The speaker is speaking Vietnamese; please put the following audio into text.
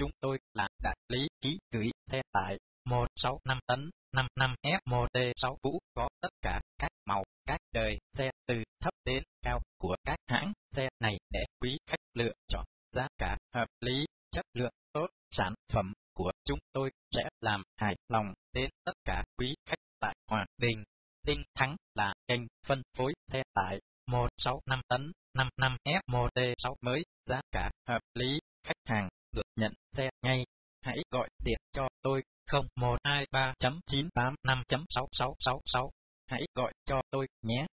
chúng tôi là đại lý ký gửi xe tải 165 tấn 55f1t6 cũ có tất cả các màu, các đời xe từ thấp đến cao của các hãng xe này để quý khách lựa chọn giá cả hợp lý, chất lượng tốt, sản phẩm của chúng tôi sẽ làm hài lòng đến tất cả quý khách tại Hòa Bình. Tinh Thắng là kênh phân phối xe tải 165 tấn 55f1t6 mới, giá cả hợp lý, khách hàng được, nhận xe ngay. Hãy gọi điện cho tôi 0123.985.6666. Hãy gọi cho tôi nhé.